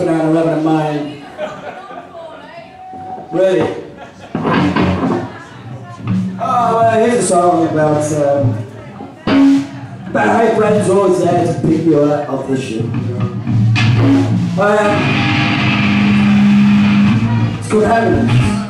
been out 11 of mine. Ready? Oh, well, here's a song about, um, about how friends always there to pick you up off the ship. Um, it's called Happiness.